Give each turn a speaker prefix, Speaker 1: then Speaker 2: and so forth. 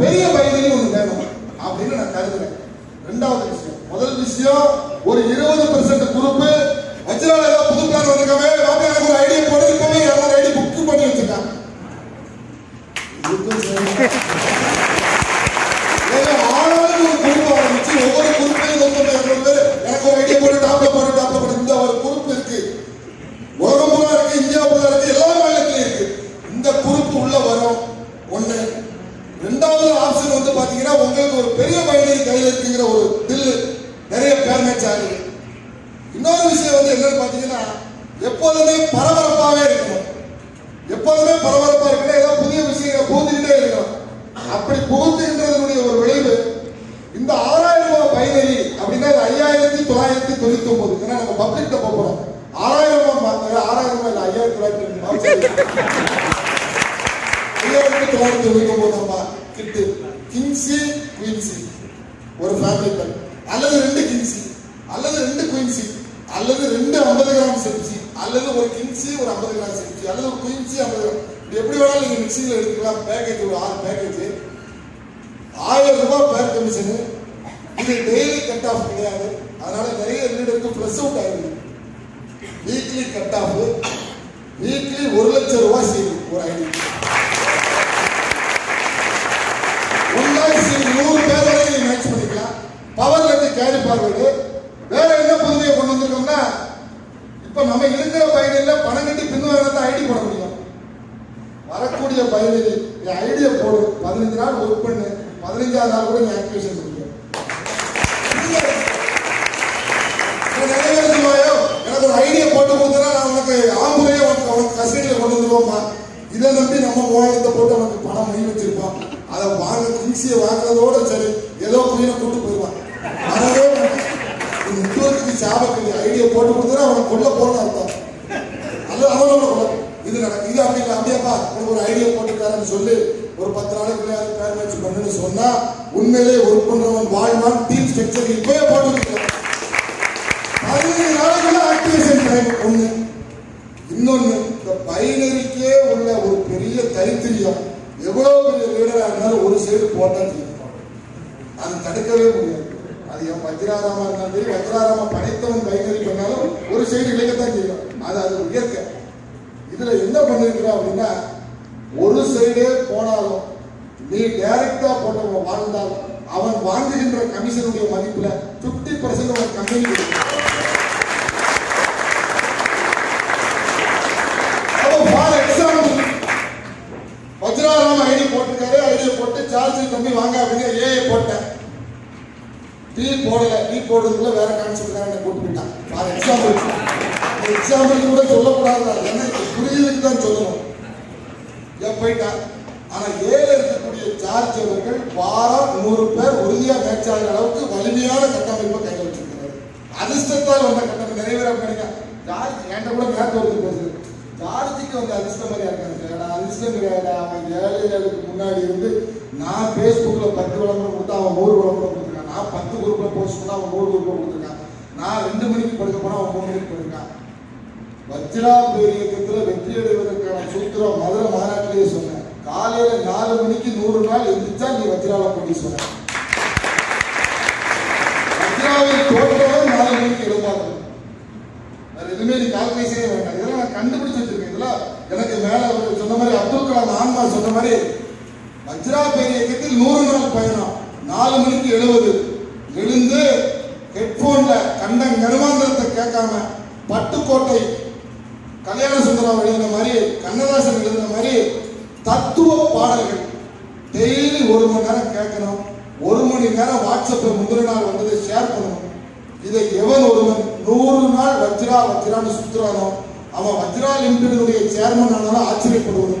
Speaker 1: பெரிய பயணிகளும் ஒன்று வேணும் அப்படின்னு நான் கருதுறேன். ரெண்டாவது விஷயம். முதல் விஷயம் ஒரு இருபது பெர்சென்ட் குரூப் வஜ்ரால ஏதோ புது பிளான் வந்திருக்காங்க பாப்பா எனக்கு ஒரு ஐடியா போடு இப்பவே இரநூறு ஐடி புக் பண்ணி வச்சிருக்காங்க. இதுக்கும் சரி. ஏங்க, ஒரு குரூப் ஆரம்பிச்சு ஒவ்வொரு குரூப்லயும் நூத்தம்பது இருநூறு எனக்கு ஒரு ஐடியா போட்டு டாப்ல போட்டு டாப்ல போட்டு இந்த ஒரு குரூப் இருக்கு. உலகம் பூரா இருக்கு இந்தியா பூரா இருக்கு எல்லா மாநிலத்திலும் இருக்கு. இந்த குரூப் உள்ள வரும். ரெண்டாவது ஆப்ஷன் வந்து பாத்தீங்கன்னா உங்களுக்கு ஒரு பெரிய பைனரி கையில் இருக்குங்கிற ஒரு தில்லு நிறைய பேர் மேட்ச் ஆகுது. இன்னொரு விஷயம் வந்து என்னன்னு பாத்தீங்கன்னா எப்போதுமே பரபரப்பாவே இருக்கணும். எப்போதுமே பரபரப்பா இருக்கணும் ஏதோ புதிய விஷயங்களை புகுந்துக்கிட்டே இருக்கணும். அப்படி புகுந்துன்றதுடைய ஒரு விளைவு இந்த ஆறாயிரம் ரூபாய் பைனரி அப்படின்னா ஐயாயிரத்தி தொள்ளாயிரத்தி தொண்ணூத்தி ஒன்பது ஏன்னா நம்ம பப்ளிக்ல போறோம்? ஆறாயிரம் ரூபாய் ஆறாயிரம் ரூபாய் இல்ல ஐயாயிரத்தி தொள்ளாயிரத்தி ஐயாயிரத்தி தொள்ளாயிரத்தி தொண்ணூத்தி ஒன்பது கிட்டு. Kings queens. ஒரு ஃபேமிலி பேக் அல்லது ரெண்டு கிங்ஸு. அல்லது ரெண்டு குயின்ஸு. அல்லது ரெண்டு ஐம்பது கிராம் செப்சி அல்லது ஒரு கிங்ஸு ஒரு ஐம்பது கிராம் செப்சி அல்லது ஒரு குயின்ஸு ஐம்பது கிராம். எப்படி வேணாலும் நீங்கள் மிக்சியில் எடுத்துக்கலாம். பேக்கேஜ் ஒரு ஆறு பேக்கேஜ் ஆயிரம் ரூபாய் பேர் கமிஷனு இது டெய்லி கட் ஆஃப் கிடையாது. அதனால நிறைய லீடருக்கு ப்ளஸ் அவுட் ஆயிருக்கு வீக்லி கட் ஆஃப் வீக்லி ஒரு லட்சம் ரூபாய் செய்யும் ஒரு ஐடி. ஒன்றாயிரத்தி நூறு பேர் வரை நீங்க மேட்ச் பண்ணிக்கலாம் பவர் லெட்டு கேரி ஃபார்வர்டு வேற என்ன புதுமையை கொண்டு வந்திருக்கோம்னா இப்ப நம்ம இருக்கிற பயணியில பணம் கட்டி பின்வாங்க ஐடி போட முடியும். வரக்கூடிய பயணிகள் என் ஐடியா போடு. பதினஞ்சு நாள் ஒர்க் பண்ணு. பதினஞ்சாவது நாள் கூட நீ ஆக்டிவேஷன் கொடுக்க நிறைய எனக்கு ஒரு ஐடியா போட்டு கொடுத்தா நான் உனக்கு ஆம்புலையே உனக்கு உனக்கு கஸ்டடியில் கொண்டு வந்துருவோம்மா இதை நம்பி நம்ம மூவாயிரத்தை போட்டு அவனுக்கு பணம் மணி வச்சிருப்பான் அதை வாங்க திங்ஸியை வாங்குறதோட சரி ஏதோ குயினை கூட்டு போயிடுவான். வரவே முக்கியத்துக்கு சாபக்கு ஐடியா போட்டு கொடுத்தா அவனை கொல்ல போறன்னு அர்த்தம். அல்லது அவனோட இது நடக்கு இது அப்படி இல்லை அப்படியாப்பா உனக்கு ஒரு ஐடியா போட்டுருக்காருன்னு சொல்லி ஒரு பத்து நாளைக்குள்ள பேர் வச்சு பண்ணுன்னு சொன்னா உண்மையிலேயே ஒர்க் பண்றவன் வாழ்வான் டீம் ஸ்ட்ரக்சர் இப்பவே போட்டு வைக்கலாம் பதினஞ்சு நாளைக்குள்ள ஆக்டிவேஷன் டைம் ஒண்ணு. இன்னொன்னு இந்த பைனரிக்கே உள்ள ஒரு பெரிய தரித்திரியம் எவ்வளவு பெரிய லீடராக இருந்தாலும் ஒரு சைடு போட்டா தெரியும் அது தடுக்கவே முடியாது. அது என் வஜ்ராராமா இருந்தாலும் சரி வஜ்ராராமா படைத்தவன் பைனரி சொன்னாலும் ஒரு சைடு இழைக்கத்தான் செய்யும் அது அது இயற்கை இதுல என்ன பண்ணிருக்கிறோம் அப்படின்னா ஒரு சைடே போனாலும் நீ டைரக்டா போட்டவன் வாழ்ந்தால் அவன் வாங்குகின்ற கமிஷனுடைய மதிப்புல 50% பர்சன்ட் அவன் company for example Vajraram ID போட்டிருக்காரு ஐடி போட்டு சார்ஜ் தம்பி வாங்க அப்படின்னு ஏ போட்டேன் டீ போடல. டீ போடுறதுக்குள்ள வேற கான்செப்ட் தான் என்ன கூட்டு போயிட்டான். ஃபார் எக்ஸாம்பிள் எக்ஸாம்பிள் கூட சொல்லக்கூடாது. என்ன? புரியுதுக்கு தான் சொல்லணும். ஏன் போயிட்டான்? ஆனா ஏழு இருக்கக்கூடிய ஜார்ஜ் அவர்கள் வாரம் நூறு பேர் உறுதியா மேட்ச் ஆகிற அளவுக்கு வலிமையான கட்டமைப்பை கையில் வச்சிருக்கிறார். அதிர்ஷ்டத்தால் வந்த கட்டமைப்பு நிறைவேற பேர் ஜார்ஜ் என்கிட்ட கூட மேட்ச் ஒருத்தர் போகுது ஜார்ஜுக்கு வந்து அதிர்ஷ்டம் மாதிரியா இருக்காங்க அதிர்ஷ்டம் கிடையாது அவன் ஏழு ஏழுக்கு முன்னாடி இருந்து நான் ஃபேஸ்புக்கில் பத்து விளம்பரம் கொடுத்தா அவன் நூறு விளம்பரம் கொடுத்துருக்கான். நான் பத்து குரூப்பில் போஸ்ட் பண்ணால் அவன் நூறு குரூப்பில் கொடுத்துருக்கான். நான் ரெண்டு மணிக்கு படுக்க போனால் அவன் மூணு மணிக்கு படுக்கான். வஜ்ரா பேரியக்கத்துல வெற்றி அடைவதற்கான சூத்திரம் மதுரை மாநாட்டிலேயே சொன்னேன். காலையில் நாலு மணிக்கு நூறு நாள் எந்திரிச்சா நீ வஜ்ரால போட்டி சொன்ன வஜ்ராவில் தோற்றவன் நாலு மணிக்கு எழுப்பாங்க வேறு எதுவுமே நீ கால்குலேஷனே வேண்டாம். இதெல்லாம் நான் கண்டுபிடிச்சு வச்சிருக்கேன். இதெல்லாம் எனக்கு மேலே சொன்ன மாதிரி அப்துல் கலாம் ஆன்மா சொன்ன மாதிரி வஜ்ரா பேரியக்கத்தில் நூறு நாள் பயணம். நாலு மணிக்கு எழுவது. எழுந்து ஹெட்போன்ல கண்டன் கருமாந்திரத்தை கேட்காம பட்டுக்கோட்டை கல்யாண சுந்தரம் எழுதின மாதிரி கண்ணதாசன் எழுதின மாதிரி தத்துவ பாடல்கள். டெய்லி ஒரு மணி நேரம் கேட்கணும். ஒரு மணி நேரம் வாட்ஸ்அப்ல முந்தின நாள் வந்ததை ஷேர் பண்ணணும். இதை எவன் ஒருவன் நூறு நாள் வஜ்ரா வஜ்ரான்னு சுத்துறானோ அவன் வஜ்ரா லிமிடெடுடைய சேர்மன் ஆனாலும் ஆச்சரியப்படுவது